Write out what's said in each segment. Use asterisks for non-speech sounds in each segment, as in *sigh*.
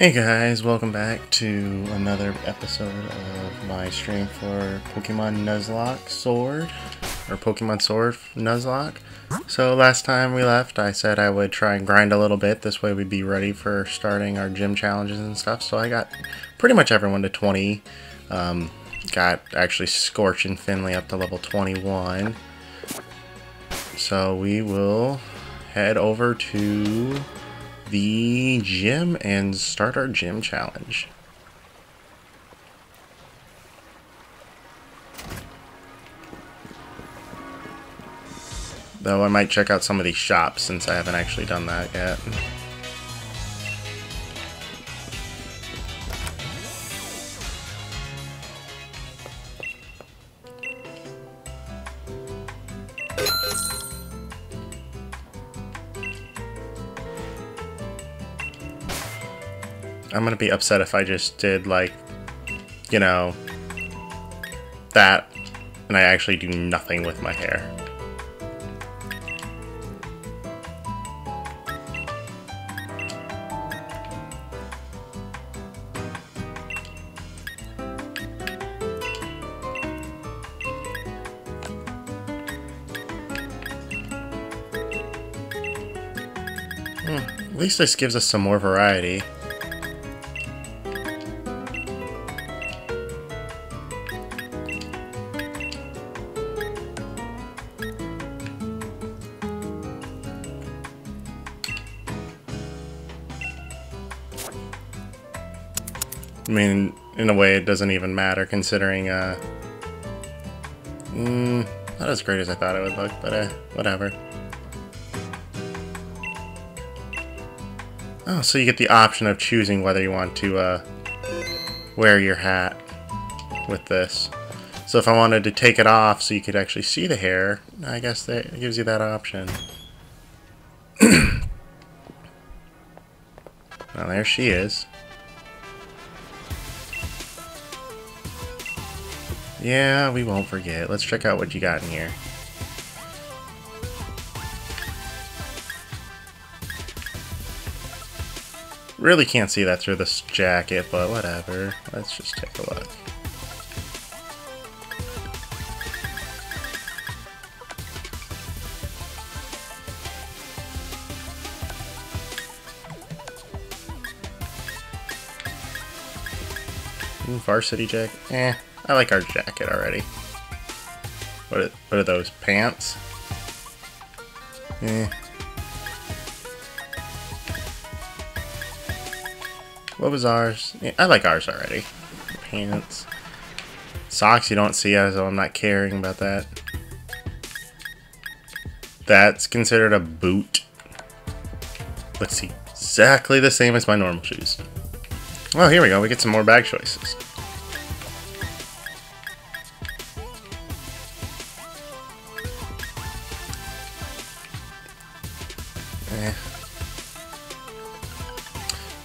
Hey guys, welcome back to another episode of my stream for Pokemon Nuzlocke Sword, or Pokemon Sword Nuzlocke. So last time we left, I said I would try and grind a little bit, this way we'd be ready for starting our gym challenges and stuff. So I got pretty much everyone to 20, um, got actually Scorch and Finley up to level 21. So we will head over to the gym and start our gym challenge. Though I might check out some of these shops since I haven't actually done that yet. I'm gonna be upset if I just did like, you know, that, and I actually do nothing with my hair. Hmm, at least this gives us some more variety. I mean, in a way, it doesn't even matter considering, uh, mm, not as great as I thought it would look, but uh, whatever. Oh, so you get the option of choosing whether you want to, uh, wear your hat with this. So if I wanted to take it off so you could actually see the hair, I guess that gives you that option. *clears throat* well, there she is. Yeah, we won't forget. Let's check out what you got in here. Really can't see that through this jacket, but whatever. Let's just take a look. Ooh, varsity jacket? Eh, I like our jacket already. What are, what are those, pants? Eh. What was ours? Yeah, I like ours already. Pants. Socks you don't see, so I'm not caring about that. That's considered a boot. Let's see. Exactly the same as my normal shoes. Well, here we go. We get some more bag choices.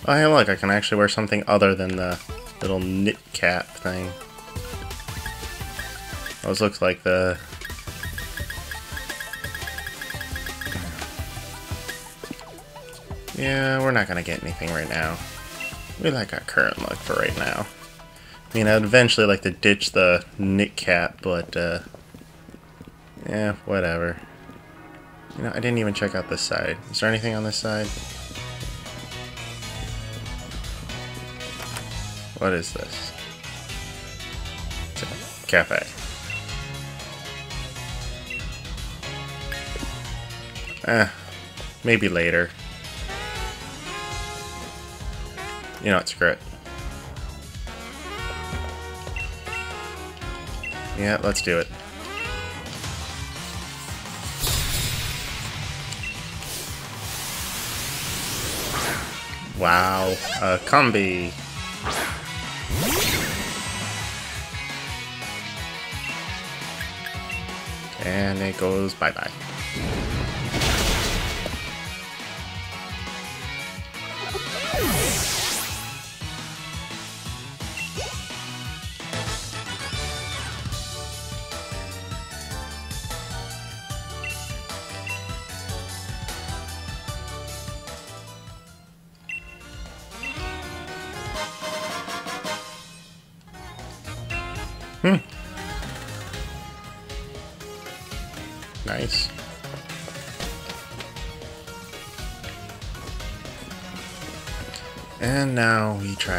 Oh, hey, look, I can actually wear something other than the little knit cap thing. Those looks like the... Yeah, we're not gonna get anything right now. We like our current look for right now. I mean, I'd eventually like to ditch the knit cap, but, uh... Yeah, whatever. You know, I didn't even check out this side. Is there anything on this side? What is this? Cafe. Eh, maybe later. You know, it's great. Yeah, let's do it. Wow, a combi. And it goes bye-bye.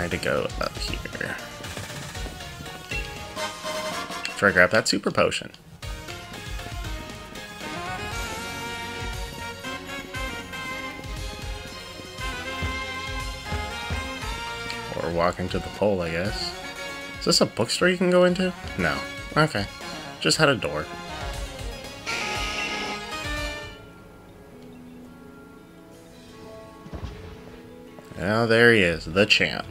Try to go up here. Try to grab that super potion. Or walk into the pole, I guess. Is this a bookstore you can go into? No. Okay. Just had a door. Now there he is, the champ.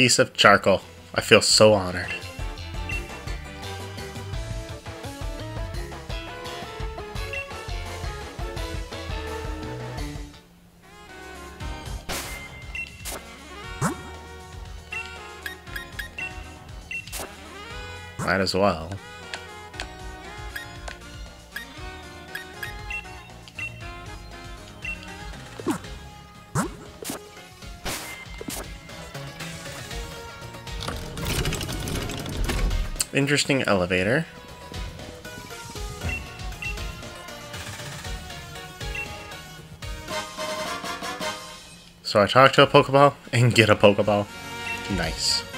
Piece of charcoal. I feel so honored. Might as well. Interesting elevator. So I talk to a Pokeball and get a Pokeball. Nice.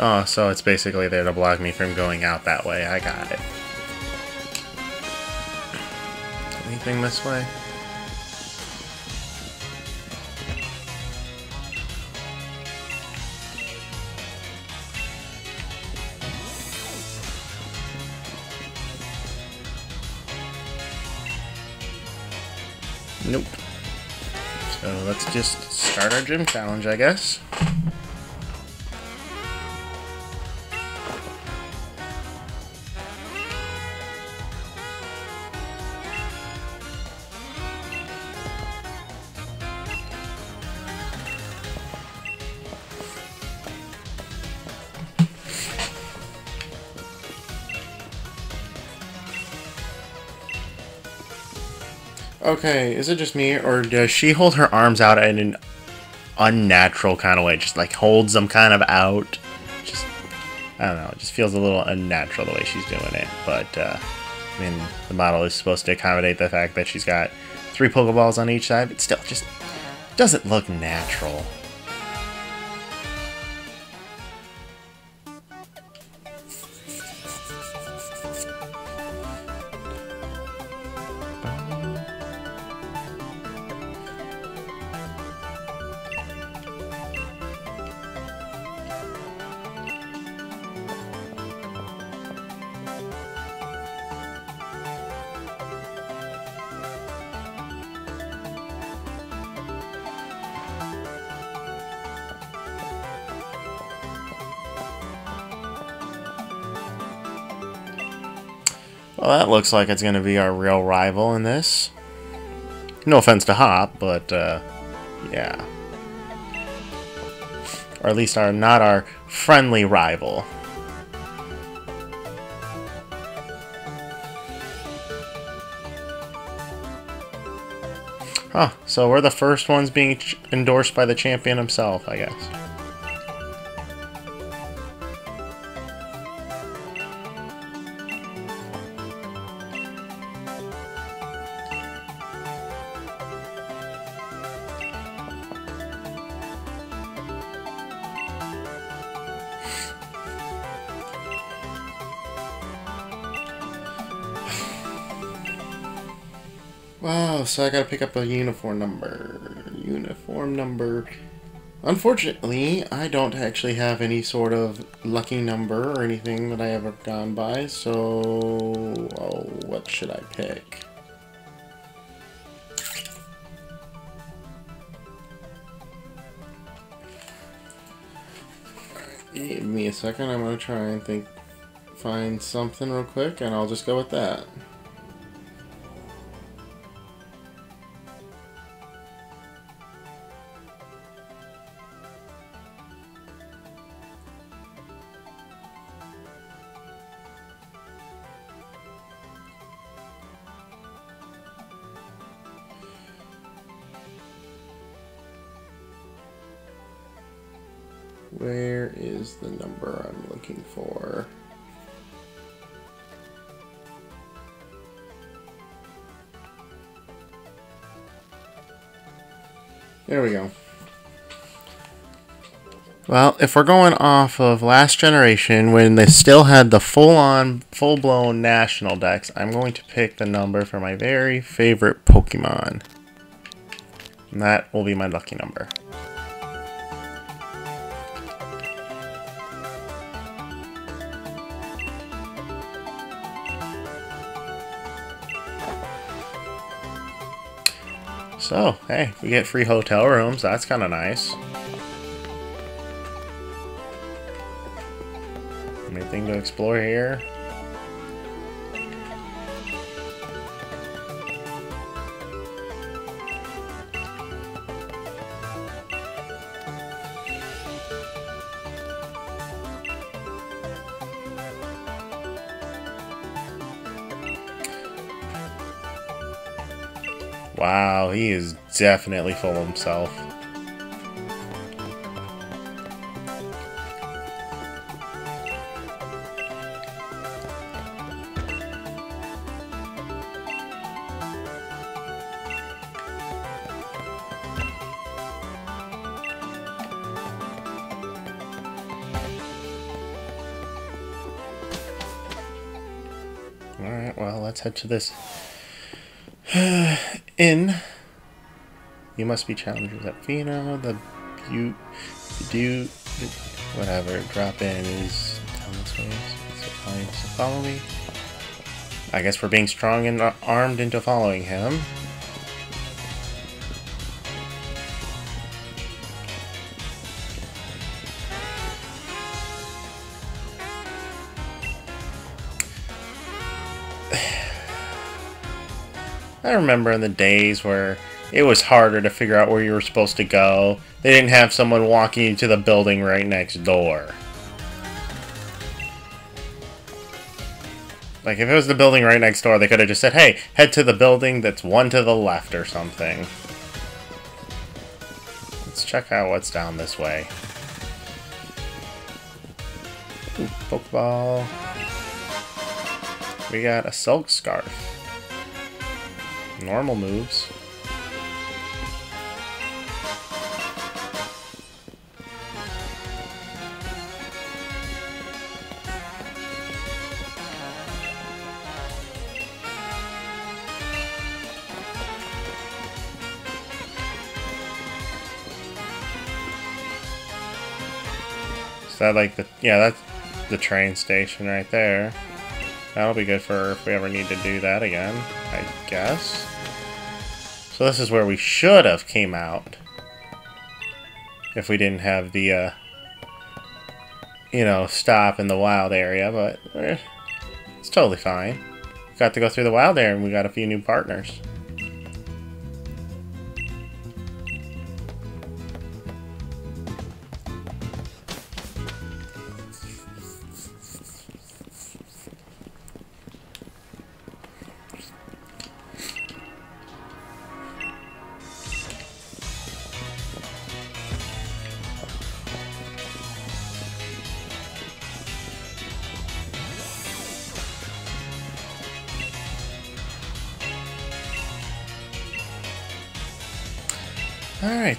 Oh, so it's basically there to block me from going out that way. I got it. Anything this way? Nope. So let's just start our gym challenge, I guess. Okay, is it just me, or does she hold her arms out in an unnatural kind of way? Just like holds them kind of out. Just, I don't know, it just feels a little unnatural the way she's doing it. But, uh, I mean, the model is supposed to accommodate the fact that she's got three Pokeballs on each side, but still, just doesn't look natural. Well, that looks like it's going to be our real rival in this. No offense to Hop, but, uh, yeah. Or at least our not our friendly rival. Huh, so we're the first ones being endorsed by the champion himself, I guess. so I gotta pick up a uniform number. Uniform number. Unfortunately, I don't actually have any sort of lucky number or anything that I ever gone by, so... Oh, what should I pick? Give me a second, I'm gonna try and think, find something real quick, and I'll just go with that. There we go. Well, if we're going off of last generation, when they still had the full-on, full-blown national dex, I'm going to pick the number for my very favorite Pokemon. And that will be my lucky number. So, hey, we get free hotel rooms. That's kind of nice. Anything to explore here? Wow, he is definitely full of himself. Alright, well, let's head to this *sighs* in. You must be challenged with Fino, the Butte, do whatever. Drop in is down this way. So follow me. I guess we're being strong and uh, armed into following him. I remember in the days where it was harder to figure out where you were supposed to go. They didn't have someone walking you to the building right next door. Like, if it was the building right next door, they could have just said, hey, head to the building that's one to the left or something. Let's check out what's down this way. Ooh, Pokeball. We got a Silk Scarf normal moves. Is that like the, yeah, that's the train station right there. That'll be good for if we ever need to do that again, I guess. So this is where we should have came out. If we didn't have the, uh, you know, stop in the wild area, but eh, it's totally fine. Got to go through the wild area and we got a few new partners.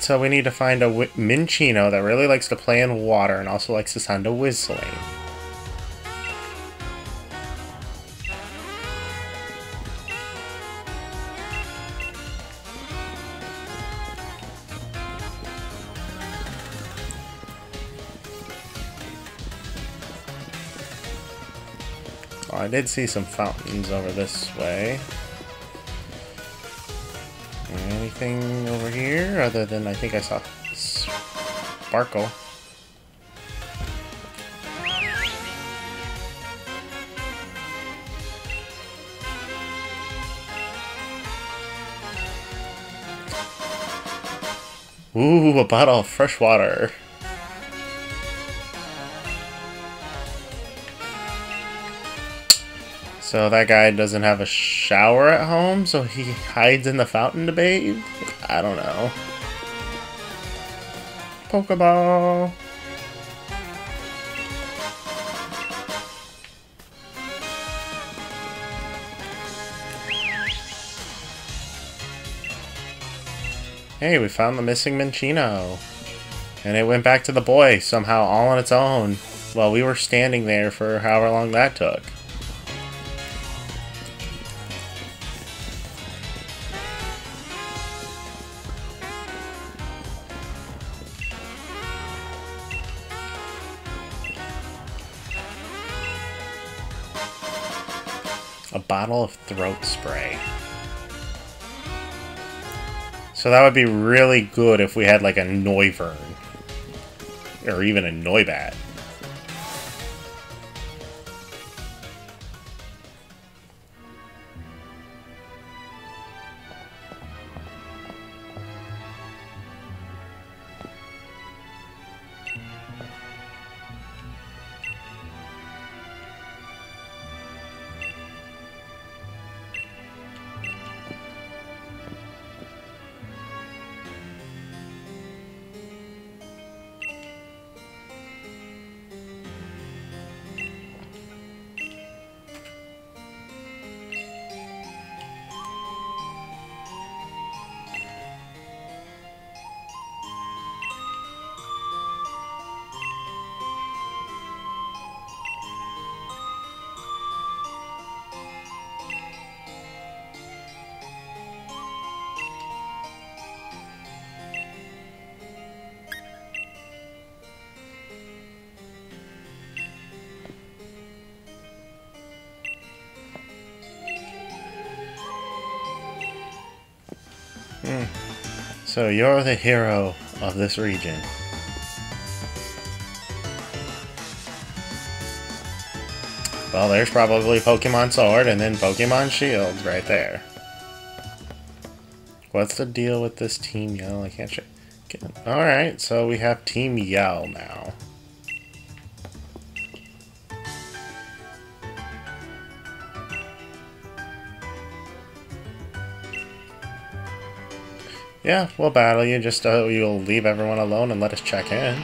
So we need to find a Minccino that really likes to play in water and also likes to sound a whistling. Oh, I did see some fountains over this way anything over here other than I think I saw Sparkle. Ooh, a bottle of fresh water. So that guy doesn't have a shower at home, so he hides in the fountain to bathe? I don't know. Pokeball. Hey, we found the missing Minccino. And it went back to the boy somehow all on its own while we were standing there for however long that took. Bottle of throat spray. So that would be really good if we had like a Noivern. Or even a Noibat. So you're the hero of this region. Well, there's probably Pokemon Sword and then Pokemon Shield right there. What's the deal with this Team Yell? I can't check. Alright, so we have Team Yell now. Yeah, we'll battle you, just uh, you'll leave everyone alone and let us check in.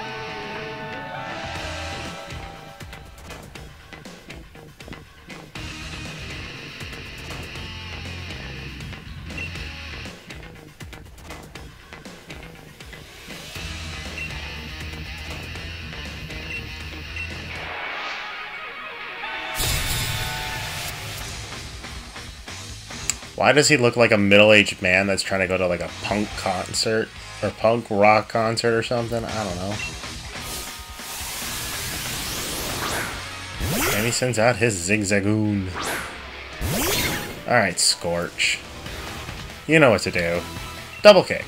Why does he look like a middle-aged man that's trying to go to like a punk concert or punk rock concert or something? I don't know. And he sends out his Zigzagoon. Alright, Scorch. You know what to do. Double kick.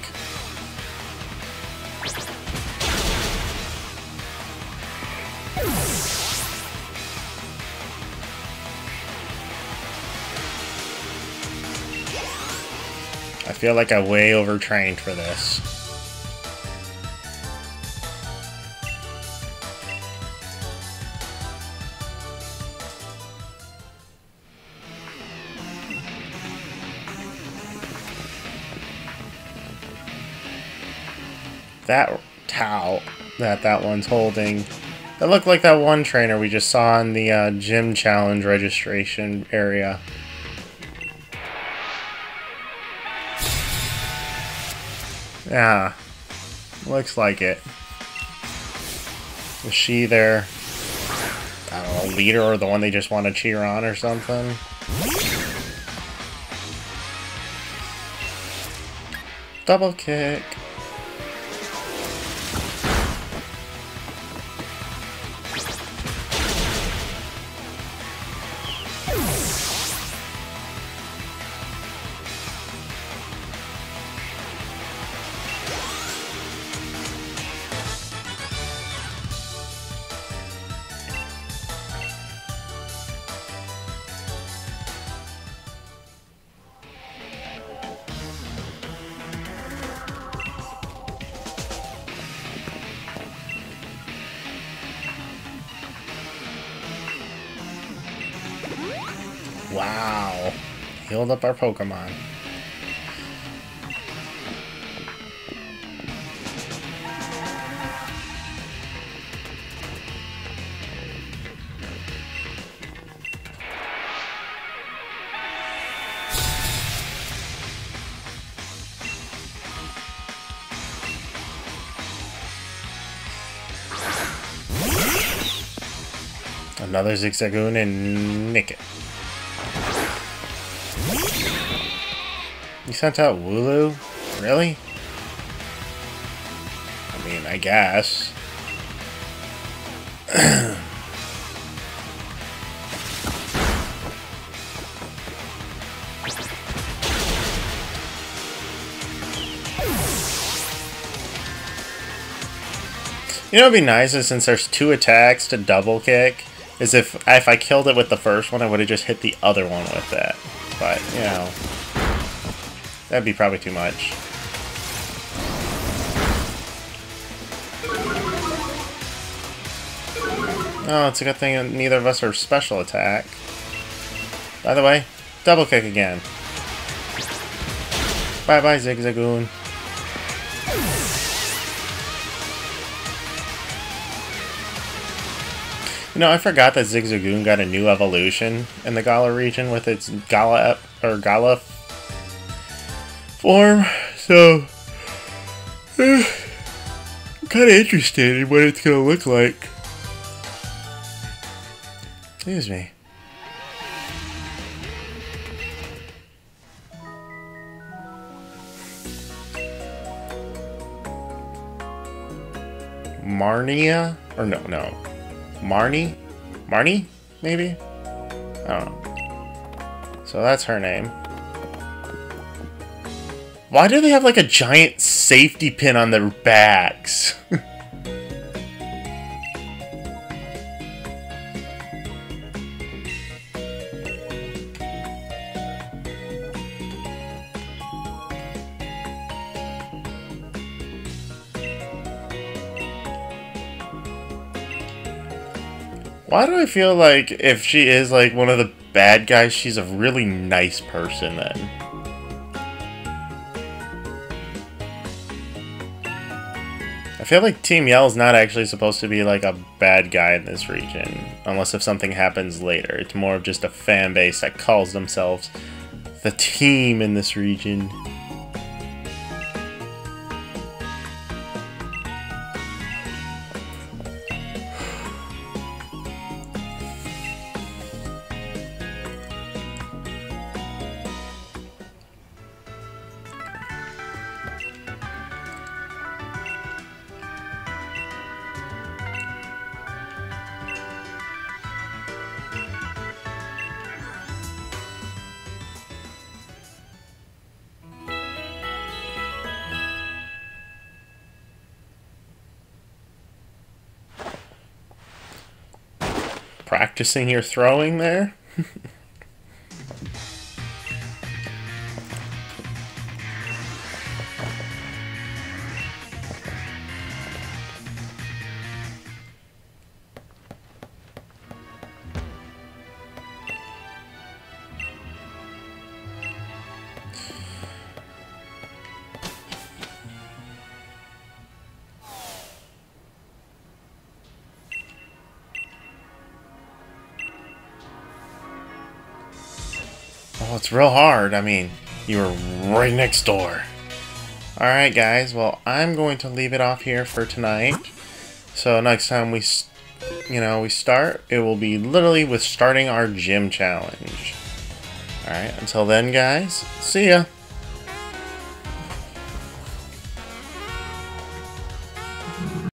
Feel like I way overtrained for this. That towel that that one's holding it looked like that one trainer we just saw in the uh, gym challenge registration area. Yeah. Looks like it. She their, I don't know, leader or the one they just want to cheer on or something? Double kick. Wow. Healed up our Pokemon. Another Zigzagoon and Nickit. You sent out Wooloo? Really? I mean, I guess. *clears throat* You know, it'd be nice is since there's two attacks to double kick, is if if I killed it with the first one, I would have just hit the other one with that. But you know, that'd be probably too much. Oh, it's a good thing neither of us are special attack. By the way, double kick again. Bye bye, Zigzagoon. You know, I forgot that Zigzagoon got a new evolution in the Galar region with its Gala or Gala form, so *sighs* I'm kind of interested in what it's gonna look like. Excuse me. Marnia? Or no, no. Marnie? Marnie? Maybe? I don't know. So that's her name. Why do they have like a giant safety pin on their backs? *laughs* Why do I feel like if she is like one of the bad guys, she's a really nice person then? I feel like Team Yell is not actually supposed to be like a bad guy in this region, unless if something happens later. It's more of just a fan base that calls themselves the team in this region. Practicing your throwing there? Well, it's real hard. I mean, you were right next door. Alright, guys. Well, I'm going to leave it off here for tonight. So next time we, you know, we start, it will be literally with starting our gym challenge. Alright, until then, guys, see ya.